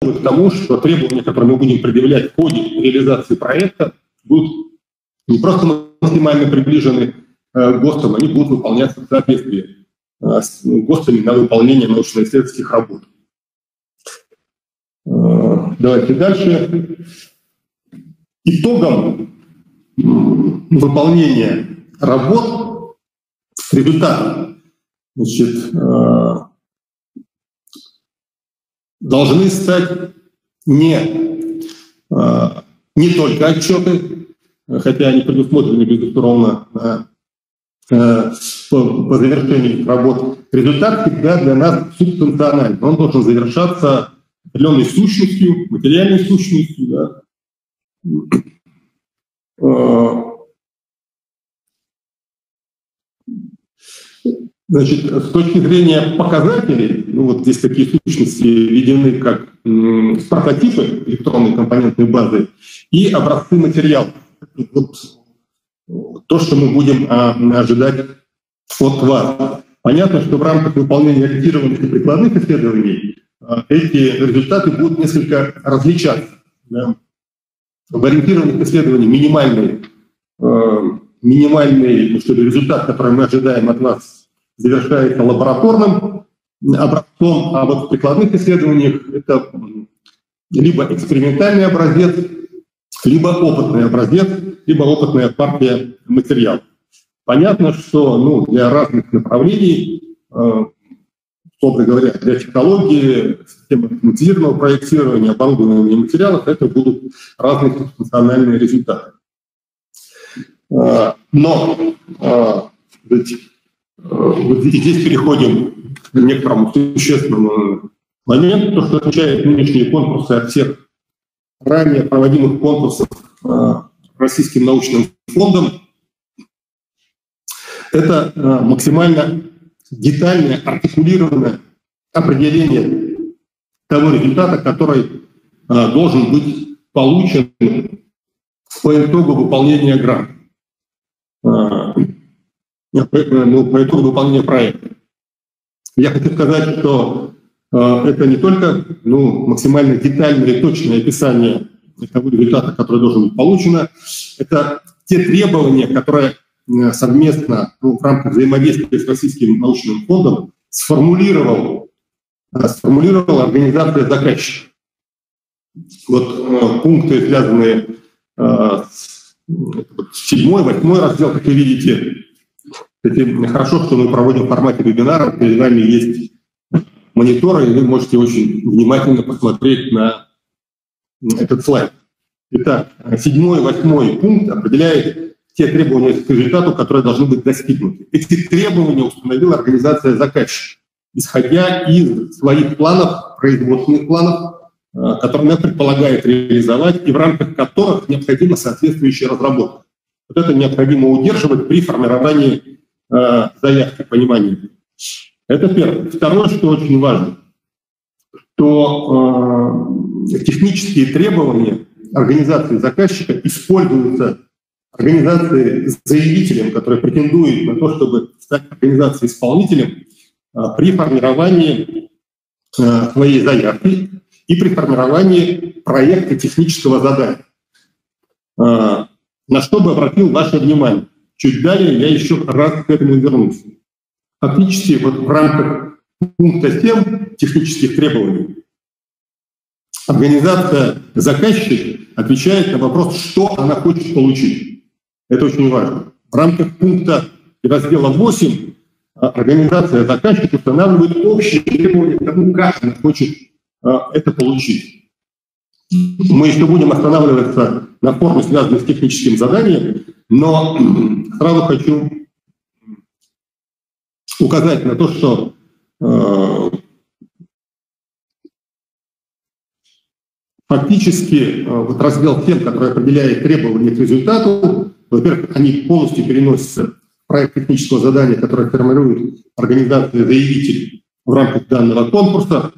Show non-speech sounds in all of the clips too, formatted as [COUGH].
к тому, что требования, которые мы будем предъявлять в ходе реализации проекта, будут не просто максимально приближены э, к ГОСТам, они будут выполняться в соответствии э, с ГОСТами на выполнение научно-исследовательских работ. Э, давайте дальше. Итогом выполнения работ, результатом, значит, должны стать не, а, не только отчеты, хотя они предусмотрены, безусловно, а, по, завершению работ. Результат всегда для нас субстанциональный. Он должен завершаться определенной сущностью, материальной сущностью. Да. Значит, с точки зрения показателей, ну вот здесь такие сущности введены как прототипы электронной компонентной базы и образцы материалов. Вот то, что мы будем а, ожидать от вас. Понятно, что в рамках выполнения ориентированных и прикладных исследований а, эти результаты будут несколько различаться. Да? В ориентированных исследованиях минимальный, э, минимальный ну, что ли, результат, который мы ожидаем от вас завершается лабораторным образцом, а вот в прикладных исследованиях это либо экспериментальный образец, либо опытный образец, либо опытная партия материалов. Понятно, что ну, для разных направлений, э, условно говоря, для технологии, системы автоматизированного проектирования, оборудования материалов, это будут разные функциональные результаты. Э, но э, вот здесь переходим к некоторому существенному моменту, то, что отличает нынешние конкурсы от всех ранее проводимых конкурсов а, Российским научным фондом. Это а, максимально детальное, артикулированное определение того результата, который а, должен быть получен по итогу выполнения гранта по итогу выполнения проекта. Я хочу сказать, что э, это не только ну, максимально детальное и точное описание того результата, который должен быть получено, это те требования, которые э, совместно ну, в рамках взаимодействия с Российским научным фондом сформулировал, э, сформулировала организация заказчика. Вот э, пункты, связанные э, с седьмой, восьмой раздел, как вы видите, кстати, хорошо, что мы проводим в формате вебинара, перед вами есть мониторы, и вы можете очень внимательно посмотреть на этот слайд. Итак, седьмой, восьмой пункт определяет те требования к результату, которые должны быть достигнуты. Эти требования установила организация заказчика, исходя из своих планов, производственных планов, э, которые она предполагает реализовать, и в рамках которых необходима соответствующая разработка. Вот это необходимо удерживать при формировании э, заявки понимания. Это первое. Второе, что очень важно, что э, технические требования организации заказчика используются организацией заявителем, который претендует на то, чтобы стать организацией исполнителем э, при формировании своей заявки и при формировании проекта технического задания. На что бы обратил ваше внимание? Чуть далее я еще раз к этому вернусь. Фактически вот в рамках пункта 7 технических требований организация заказчик отвечает на вопрос, что она хочет получить. Это очень важно. В рамках пункта раздела 8 а, организация заказчик устанавливает общие требования к тому, как она хочет а, это получить. Мы еще будем останавливаться на форме, связанной с техническим заданием, но сразу хочу указать на то, что э, фактически э, вот раздел тем, который определяет требования к результату, во-первых, они полностью переносятся в проект технического задания, которое формирует организация заявителей в рамках данного конкурса,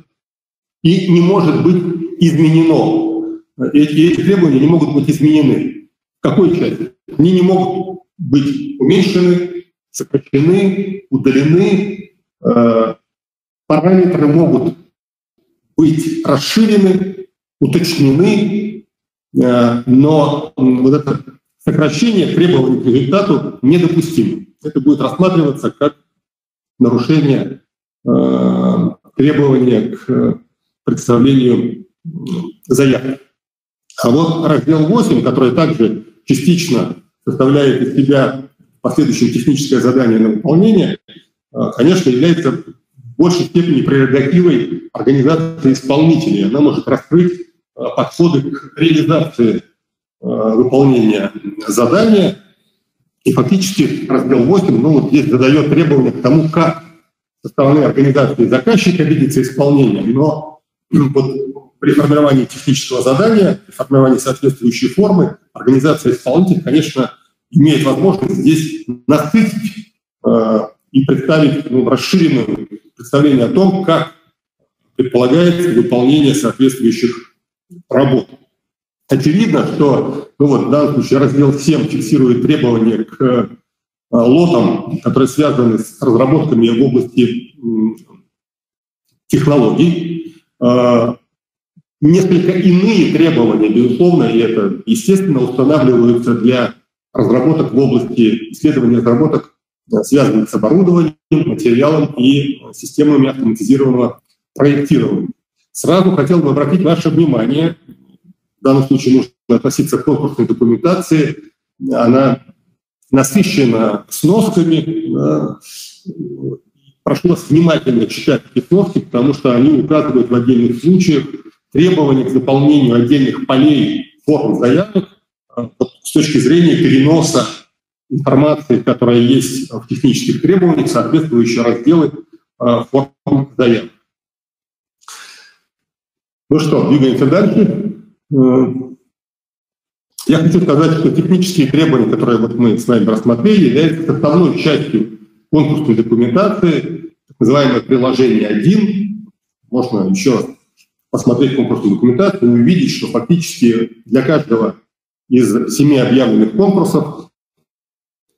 и не может быть изменено. Эти, эти требования не могут быть изменены. В какой части? Они не могут быть уменьшены, сокращены, удалены. Э, параметры могут быть расширены, уточнены, э, но вот это сокращение требований к результату недопустимо. Это будет рассматриваться как нарушение э, требования к представлению заявки. А вот раздел 8, который также частично составляет из себя последующее техническое задание на выполнение, э, конечно, является в большей степени прерогативой организации исполнителей. Она может раскрыть э, подходы к реализации э, выполнения задания. И фактически раздел 8 ну, вот здесь задает требования к тому, как со стороны организации заказчика видится исполнение. Но [CLEARS THROAT] вот при формировании технического задания, при формировании соответствующей формы, организация исполнителя, конечно, имеет возможность здесь насытить э, и представить ну, расширенное представление о том, как предполагается выполнение соответствующих работ. Очевидно, что ну вот, в данном случае раздел 7 фиксирует требования к э, лотам, которые связаны с разработками в области технологий. Э, несколько иные требования, безусловно, и это, естественно, устанавливаются для разработок в области исследования разработок, связанных с оборудованием, материалом и системами автоматизированного проектирования. Сразу хотел бы обратить ваше внимание, в данном случае нужно относиться к конкурсной документации, она насыщена сносками. Прошу вас внимательно читать эти сноски, потому что они указывают в отдельных случаях требования к заполнению отдельных полей форм заявок Э, с точки зрения переноса информации, которая есть в технических требованиях, соответствующие разделы э, форм заявок. Ну что, двигаемся дальше. Э, я хочу сказать, что технические требования, которые вот мы с вами рассмотрели, являются составной частью конкурсной документации, так называемое приложение 1. Можно еще посмотреть конкурсную документацию и увидеть, что фактически для каждого из семи объявленных конкурсов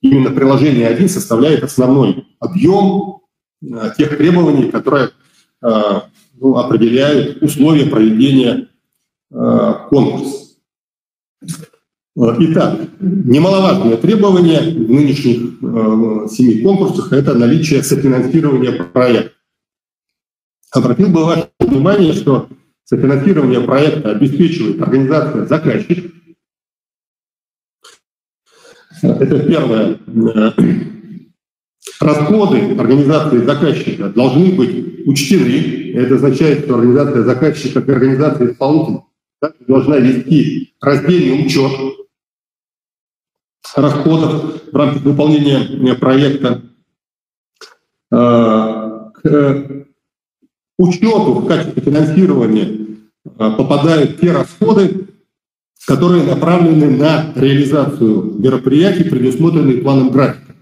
именно приложение 1 составляет основной объем э, тех требований, которые э, ну, определяют условия проведения э, конкурса. Итак, немаловажное требование в нынешних семи конкурсах – это наличие софинансирования проекта. Обратил бы ваше внимание, что софинансирование проекта обеспечивает организация заказчик, это первое. Расходы организации заказчика должны быть учтены. Это означает, что организация заказчика, как организация исполнителя, должна вести раздельный учет расходов в рамках выполнения проекта. А, к учету в качестве финансирования а, попадают те расходы, которые направлены на реализацию мероприятий, предусмотренных планом графика.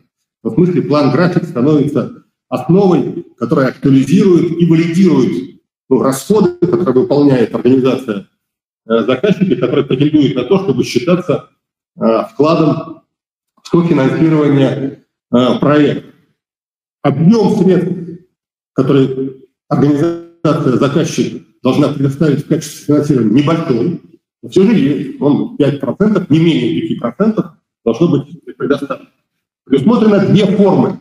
В смысле, план график становится основой, которая актуализирует и валидирует ну, расходы, которые выполняет организация э, заказчика, которая претендует на то, чтобы считаться э, вкладом в софинансирование э, проекта. Объем средств, который организация заказчик должна предоставить в качестве финансирования, небольшой, но все же есть, он 5%, не менее 5% должно быть предоставлено. Предусмотрено две формы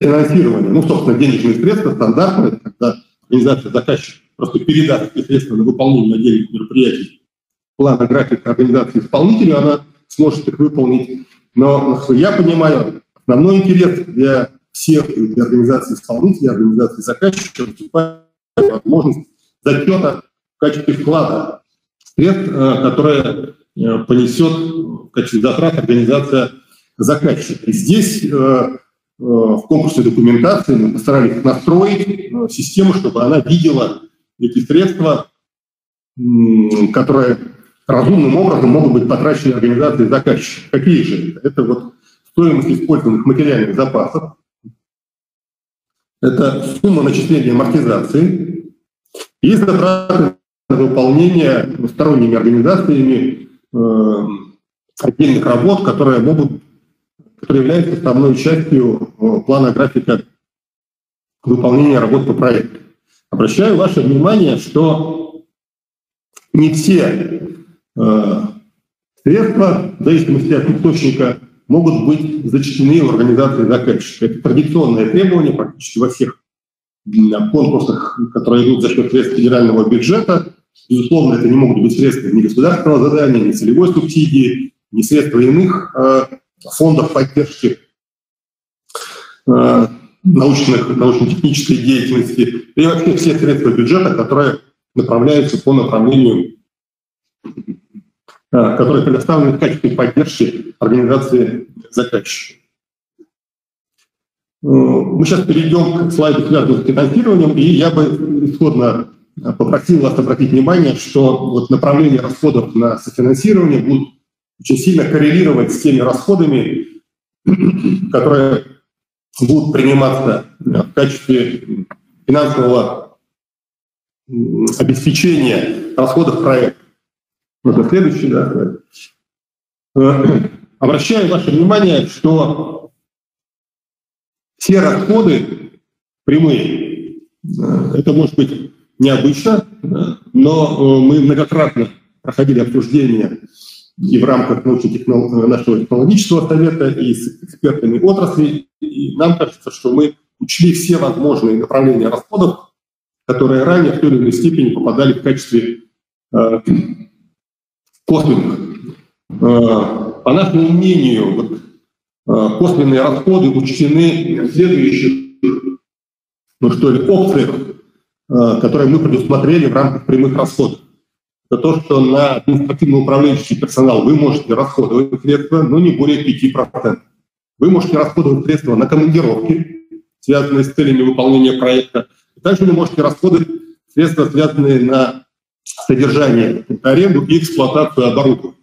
финансирования. Ну, собственно, денежные средства стандартные, когда организация заказчик просто передаст средства на выполнение отдельных мероприятий плана графика организации исполнителю, она сможет их выполнить. Но, я понимаю, основной интерес для всех, для организации исполнителей, организации заказчиков, возможность зачета качестве вклада средств, э, которые э, понесет в качестве затрат организация заказчика. И здесь э, в конкурсной документации мы постарались настроить систему, чтобы она видела эти средства, которые разумным образом могут быть потрачены организацией заказчика. Какие же это? Это вот стоимость использованных материальных запасов, это сумма начисления амортизации и затраты выполнение сторонними организациями э, отдельных работ, которые могут, которые являются основной частью э, плана графика выполнения работ по проекту. обращаю ваше внимание, что не все э, средства, в зависимости от источника, могут быть зачтены в организации заказчика. Это традиционное требование практически во всех конкурсах, которые идут за счет средств федерального бюджета. Безусловно, это не могут быть средства ни государственного задания, ни целевой субсидии, ни средства иных э, фондов поддержки э, научных, научно-технической деятельности и вообще все средства бюджета, которые направляются по направлению, которые предоставлены в качестве поддержки организации заказчика. Э, мы сейчас перейдем к слайду, связанному с финансированием, и я бы исходно попросил вас обратить внимание, что вот направление расходов на софинансирование будут очень сильно коррелировать с теми расходами, [CLEARS THROAT] которые будут приниматься в качестве финансового обеспечения расходов проекта. Это следующий, да. Э, обращаю ваше внимание, что все расходы прямые, э, это может быть необычно, но э, мы многократно проходили обсуждение и в рамках научно-технолог... нашего технологического совета, и с экспертами отрасли. И нам кажется, что мы учли все возможные направления расходов, которые ранее в той или иной степени попадали в качестве косвенных. Э, по нашему мнению, вот, э, косвенные расходы учтены в следующих ну, что ли, опциях, э, которые мы предусмотрели в рамках прямых расходов. Это то, что на административно-управляющий персонал вы можете расходовать средства, но не более 5%. Вы можете расходовать средства на командировки, связанные с целями выполнения проекта. Также вы можете расходовать средства, связанные на содержание, аренду и эксплуатацию оборудования.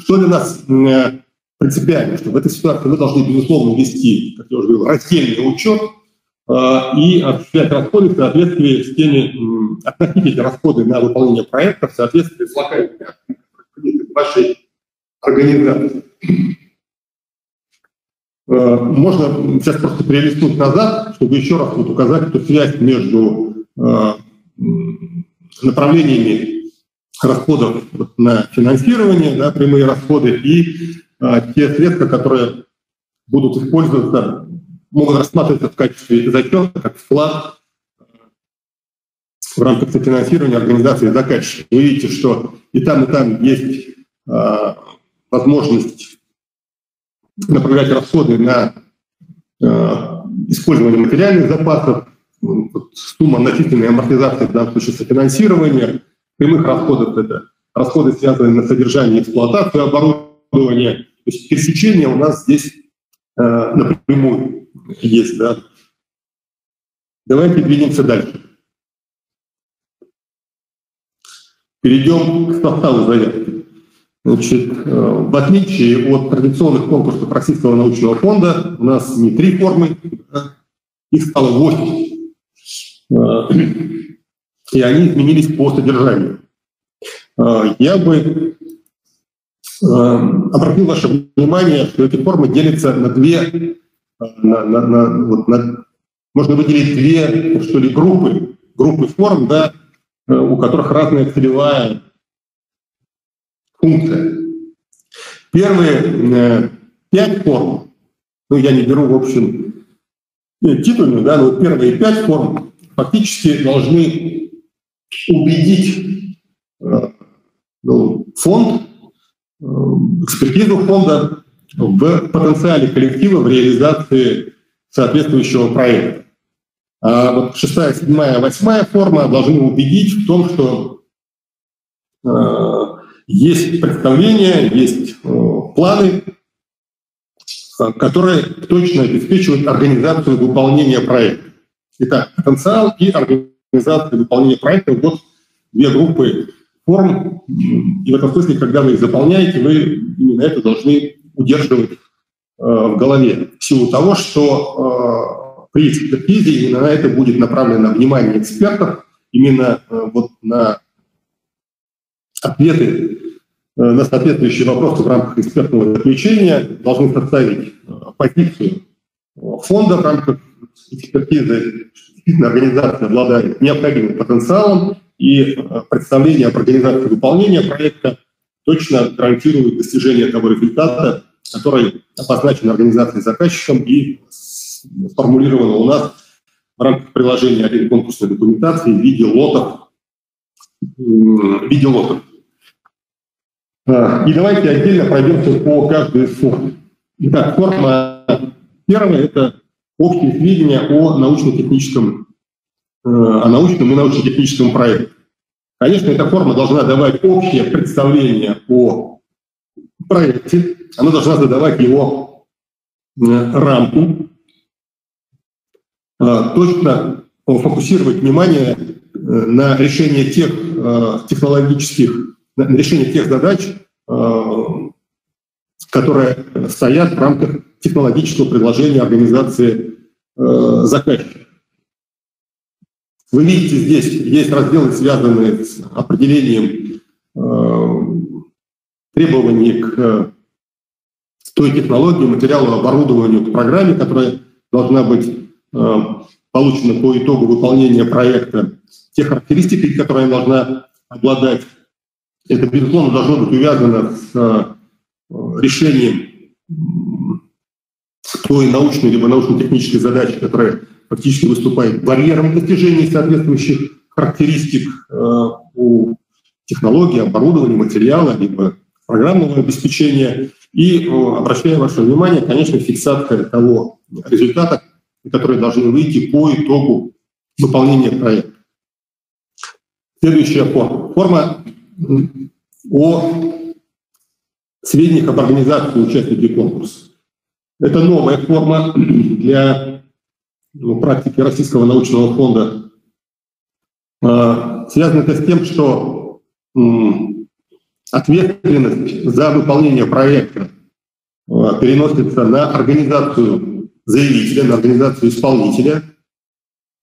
Что для нас э, принципиально, что в этой ситуации мы должны, безусловно, вести, как я уже говорил, раздельный учет э, и осуществлять расходы в соответствии с теми, относить эти расходы на выполнение проекта в соответствии с локальными вашей организации. Э, можно сейчас просто перелистнуть назад, чтобы еще раз вот указать эту связь между направлениями расходов на финансирование, да, прямые расходы, и а, те средства, которые будут использоваться, могут рассматриваться в качестве зачета, как вклад в рамках софинансирования организации заказчика. Вы видите, что и там, и там есть а, возможность направлять расходы на а, использование материальных запасов, сумма начисленной амортизации, в данном случае софинансирования, прямых расходов это расходы, связанные на содержание эксплуатацию оборудования. То есть пересечение у нас здесь э, напрямую есть. Да. Давайте двинемся дальше. Перейдем к составу заявки. Значит, э, в отличие от традиционных конкурсов Российского научного фонда, у нас не три формы, их стало восемь. Э, и они изменились по содержанию. Э, я бы э, обратил ваше внимание, что эти формы делятся на две, на, на, на, вот, на, можно выделить две, что ли, группы, группы форм, да, у которых разная целевая функция. Первые пять форм, ну, я не беру, в общем, титульную, да, но первые пять форм фактически должны убедить э, ну, фонд, э, экспертизу фонда в потенциале коллектива в реализации соответствующего проекта. А вот шестая, седьмая, восьмая форма должны убедить в том, что э, есть представления, есть э, планы, э, которые точно обеспечивают организацию выполнения проекта. Итак, потенциал и организация выполнения проекта. Вот две группы форм. И в этом смысле, когда вы их заполняете, вы именно это должны удерживать э, в голове. В силу того, что э, при экспертизе именно на это будет направлено внимание экспертов, именно э, вот на ответы э, на соответствующие вопросы в рамках экспертного заключения должны составить э, позицию фонда в рамках экспертизы организация обладает необходимым потенциалом, и э, представление об организации выполнения проекта точно гарантирует достижение того результата, который обозначен организацией заказчиком и сформулировано у нас в рамках приложения конкурсной документации в виде лотов. В виде лотов. А, и давайте отдельно пройдемся по каждой из форм. Итак, форма первая – это общие сведения о научно-техническом, э, о научном и научно-техническом проекте. Конечно, эта форма должна давать общее представление о проекте, она должна задавать его э, рамку, э, точно фокусировать внимание на решение тех технологических, на решение тех задач, которые стоят в рамках технологического предложения организации э, заказчика. Вы видите, здесь есть разделы, связанные с определением э, требований к э, той технологии, материалу, оборудованию, к программе, которая должна быть э, получена по итогу выполнения проекта, те характеристики, которые она должна обладать. Это, безусловно, должно быть увязано с э, решением той научной либо научно-технической задачи, которая фактически выступает барьером достижения соответствующих характеристик э, у технологии, оборудования, материала, либо программного обеспечения. И э, обращаю ваше внимание, конечно, фиксация того результата, которые должны выйти по итогу выполнения проекта. Следующая форма. Форма о сведениях об организации участников конкурса. Это новая форма [CLEARS THROAT] для ну, практики Российского научного фонда. А, связано это с тем, что ответственность за выполнение проекта а, переносится на организацию заявителя, на организацию исполнителя,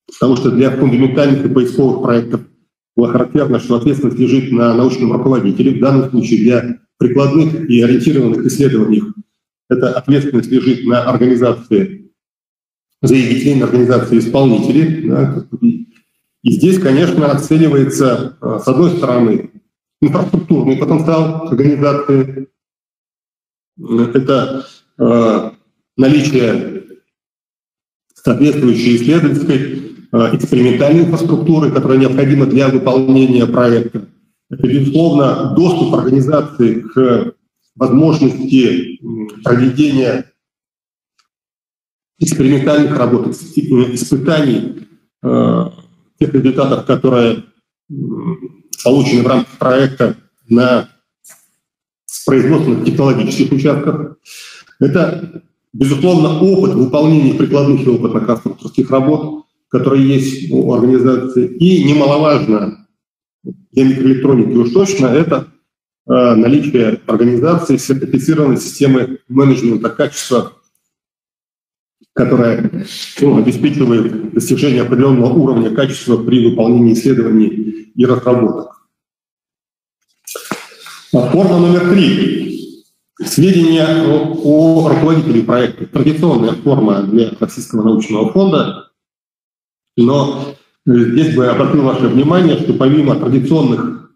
потому что для фундаментальных и поисковых проектов было характерно, что ответственность лежит на научном руководителе, в данном случае для прикладных и ориентированных исследований эта ответственность лежит на организации заявителей, на организации исполнителей. Да, и здесь, конечно, оценивается, а, с одной стороны, инфраструктурный потенциал организации, это э, наличие соответствующей исследовательской э, экспериментальной инфраструктуры, которая необходима для выполнения проекта. Безусловно, доступ организации к возможности проведения экспериментальных работ, испытаний э, тех результатов, которые получены в рамках проекта на производственных технологических участках. Это, безусловно, опыт выполнения прикладных и опытно-конструкторских работ, которые есть у организации. И немаловажно для микроэлектроники уж точно, это Э, наличие организации сертифицированной системы менеджмента качества, которая ну, обеспечивает достижение определенного уровня качества при выполнении исследований и разработок. Форма номер три. Сведения о, о руководителе проекта. Традиционная форма для Российского научного фонда, но здесь бы обратил ваше внимание, что помимо традиционных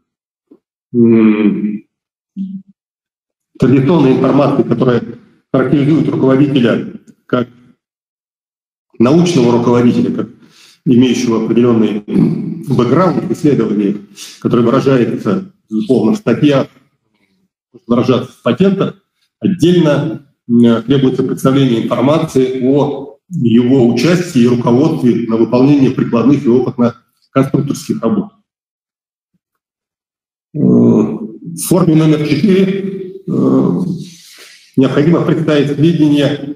традиционной информации, которая характеризует руководителя как научного руководителя, как имеющего определенный бэкграунд в исследованиях, который выражается, безусловно, в статьях, выражаться в патентах, отдельно требуется представление информации о его участии и руководстве на выполнение прикладных и опытных конструкторских работ. Э, в форме номер 4 э, необходимо представить сведения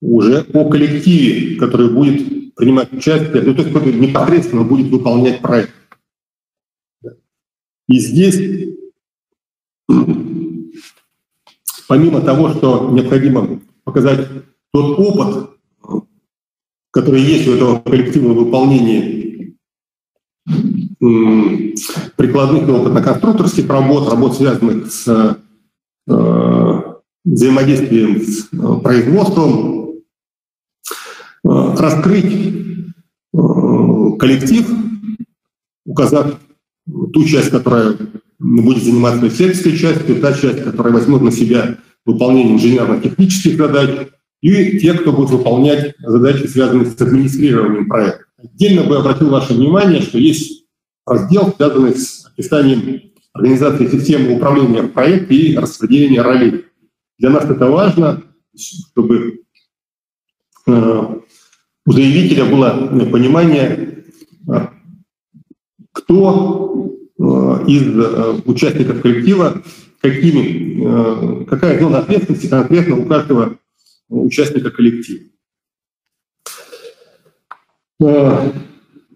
уже о коллективе, который будет принимать участие, ну, то есть который непосредственно будет выполнять проект. И здесь, помимо того, что необходимо показать тот опыт, который есть у этого коллектива выполнения прикладных и опытно-конструкторских работ, работ, связанных с э, взаимодействием с э, производством. раскрыть коллектив, указав ту часть, которая будет заниматься исследовательской частью, та часть, которая возьмет на себя выполнение инженерно-технических задач, и те, кто будет выполнять задачи, связанные с администрированием проекта. Отдельно бы обратил ваше внимание, что есть раздел, связанный с описанием организации системы управления в проекте и распределения ролей. Для нас это важно, чтобы э, у заявителя было понимание, э, кто э, из участников коллектива, какими, какая зона ответственности конкретно у каждого участника коллектива.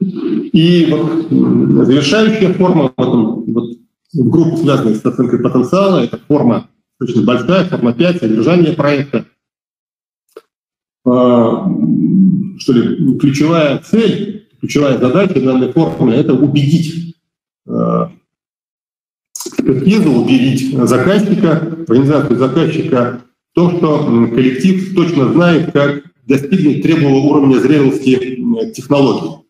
И вот завершающая форма вот, вот, в группу, связанную с оценкой потенциала, это форма очень большая, форма 5, содержание проекта. А, что ли, ключевая цель, ключевая задача данной формы – это убедить а, экспертизу, убедить заказчика, организацию заказчика в том, что коллектив точно знает, как достигнуть требуемого уровня зрелости технологий.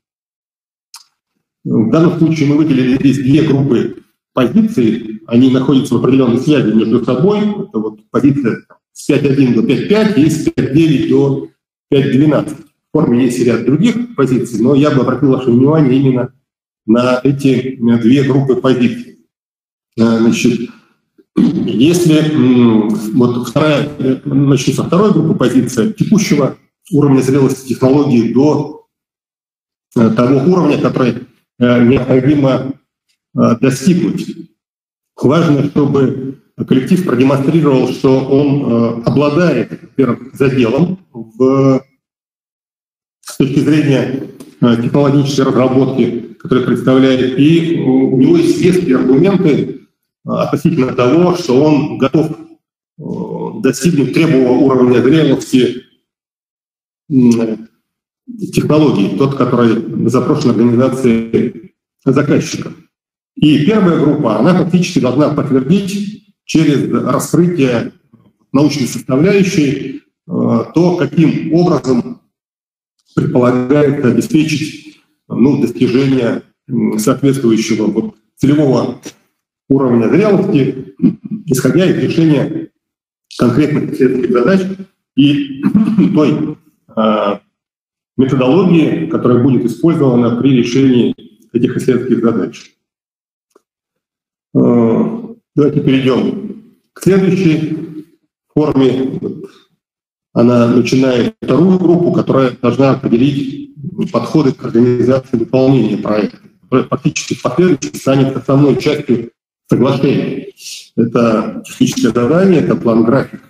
В данном случае мы выделили здесь две группы позиций, они находятся в определенной связи между собой. Это вот позиция с 5.1 до 5.5 и с 5.9 до 5.12. В форме есть ряд других позиций, но я бы обратил ваше внимание именно на эти две группы позиций. Э, значит, если вот вторая, начну со второй группы позиции, текущего уровня зрелости технологии до э, того уровня, который э, необходимо Э, достигнуть. Важно, чтобы коллектив продемонстрировал, что он э, обладает, во-первых, заделом в, с точки зрения э, технологической разработки, которая представляет, и у него есть веские аргументы относительно того, что он готов достигнуть требуемого уровня зрелости технологий, тот, который запрошен организацией заказчика. И первая группа, она фактически должна подтвердить через раскрытие научной составляющей э, то, каким образом предполагается обеспечить ну, достижение соответствующего вот, целевого уровня зрелости, исходя из решения конкретных исследовательских задач и [CLEARS THROAT] той э, методологии, которая будет использована при решении этих исследовательских задач. Э, давайте перейдем к следующей форме. Она начинает вторую группу, которая должна определить подходы к организации выполнения проекта, которая фактически в последующем станет основной частью соглашения. Это техническое задание, это план график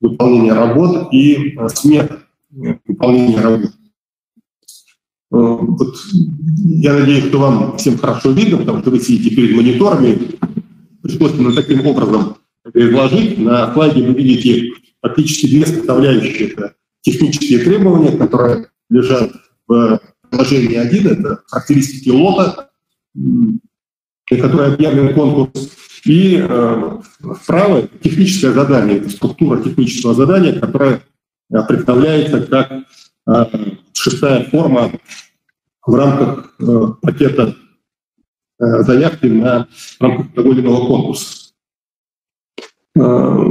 выполнения работ и э, смета выполнения работ. Э, вот я надеюсь, что вам всем хорошо видно, потому что вы сидите перед мониторами. Пришлось именно таким образом изложить. На слайде вы видите практически две составляющие. Это технические требования, которые лежат в приложении 1. Это характеристики лота, на которые объявлен конкурс. И э, вправо техническое задание, структура технического задания, которая э, представляется как э, шестая форма в рамках э, пакета э, заявки на в рамках проводенного конкурса. Э,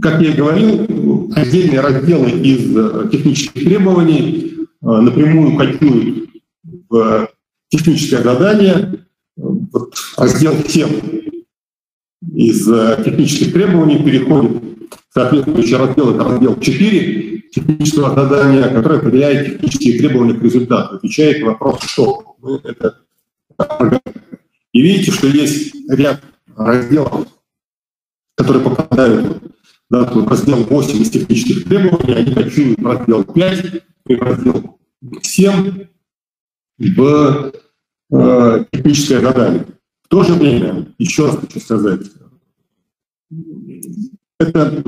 как я и говорил, отдельные разделы из э, технических требований э, напрямую кодируют в техническое задание. Вот раздел 7 из э, технических требований переходит соответствующий раздел, это раздел 4, технического задания, которое определяет технические требования к результату, отвечает вопрос «что?». Мы это и видите, что есть ряд разделов, которые попадают да, в раздел 8 из технических требований, они кочуют в раздел 5 и в раздел 7 в э, техническое задание. В то же время, еще раз хочу сказать, это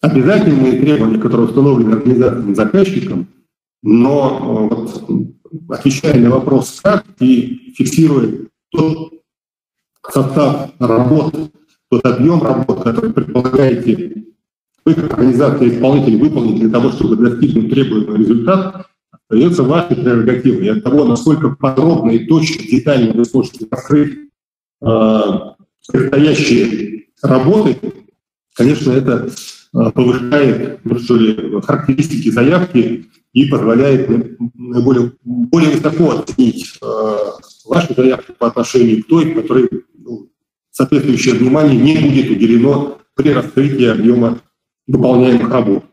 обязательные требования, которые установлены организатором заказчиком, но вот, отвечая на вопрос как и фиксируя тот состав работ, тот объем работ, который предполагаете вы, как организация исполнитель, выполните для того, чтобы достигнуть требуемый результат, остается вашей прерогативой. И от того, насколько подробно и точно, детально вы сможете раскрыть э, предстоящие работы, конечно, это э, повышает что ли, характеристики заявки и позволяет наиболее, более высоко оценить э, вашу заявку по отношению к той, которой ну, соответствующее внимание не будет уделено при раскрытии объема выполняемых работ.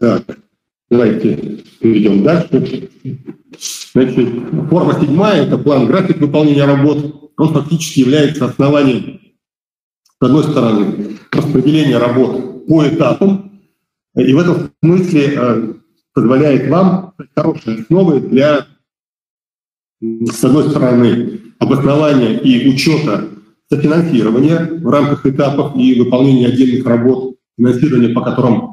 Так, давайте перейдем дальше. Значит, форма седьмая – это план график выполнения работ. Он фактически является основанием, с одной стороны, распределения работ по этапам, и в этом смысле э, позволяет вам хорошей основой для, с одной стороны, обоснования и учета софинансирования в рамках этапов и выполнения отдельных работ, финансирование по которым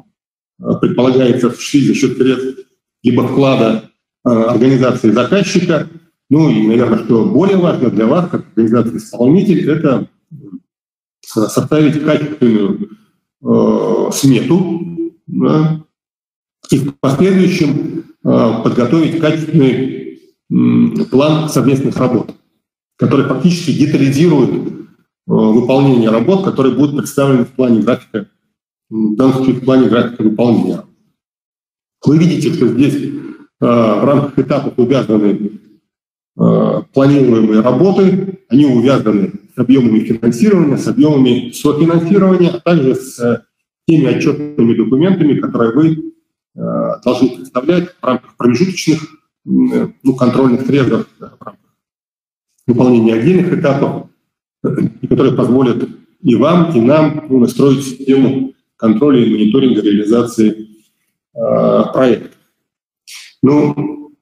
предполагается осуществить за счет средств либо вклада э, организации заказчика. Ну и, наверное, что более важно для вас, как организации-исполнитель, это составить качественную э, смету да, и в последующем э, подготовить качественный э, план совместных работ, который фактически детализирует э, выполнение работ, которые будут представлены в плане графика, в данном случае в плане графика выполнения. Вы видите, что здесь э, в рамках этапов увязаны э, планируемые работы, они увязаны с объемами финансирования, с объемами софинансирования, а также с теми отчетными документами, которые вы э, должны представлять в рамках промежуточных ну, контрольных срезов, в рамках выполнения отдельных этапов, и которые позволят и вам, и нам ну, настроить систему контроля и мониторинга реализации э, проекта. Ну,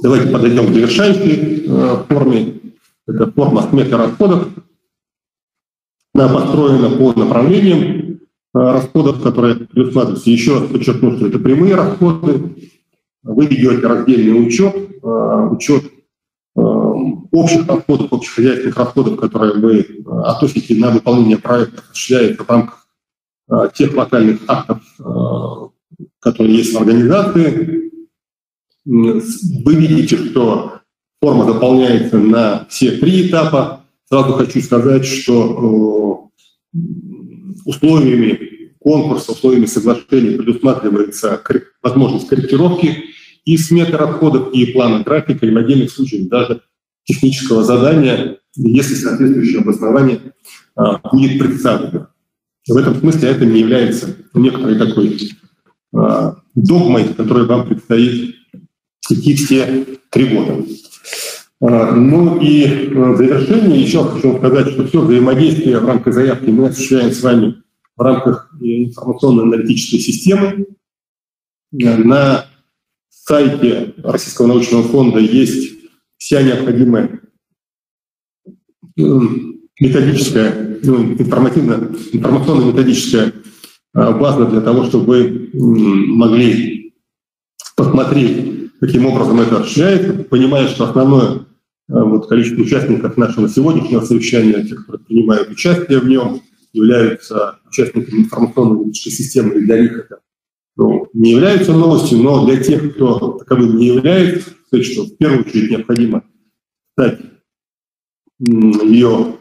давайте подойдем к завершающей э, форме. Это форма сметы расходов. Она построена по направлениям э, расходов, которые предусматриваются. Еще раз подчеркну, что это прямые расходы. Вы ведете раздельный учет, э, учет общих расходов, общих хозяйственных расходов, которые вы относите на выполнение проекта, осуществляется в рамках тех локальных актов, которые есть в организации. Вы видите, что форма заполняется на все три этапа. Сразу хочу сказать, что э, условиями конкурса, условиями соглашения предусматривается возможность корректировки и сметы расходов, и плана графика, и в отдельных случаях даже технического задания, если соответствующее обоснование будет представлено. В этом смысле это не является некоторой такой а, догмой, которой вам предстоит идти все три года. А, ну и в завершение еще хочу сказать, что все взаимодействие в рамках заявки мы осуществляем с вами в рамках информационно-аналитической системы. На сайте Российского научного фонда есть вся необходимая методическая, ну, информационно-методическая а, база для того, чтобы вы могли посмотреть, каким образом это осуществляется, понимая, что основное а, вот, количество участников нашего сегодняшнего совещания, тех, которые принимают участие в нем, являются участниками информационной системы, и для них это ну, не являются новостью, но для тех, кто таковым не является, сказать, что в первую очередь необходимо стать ее